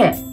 it.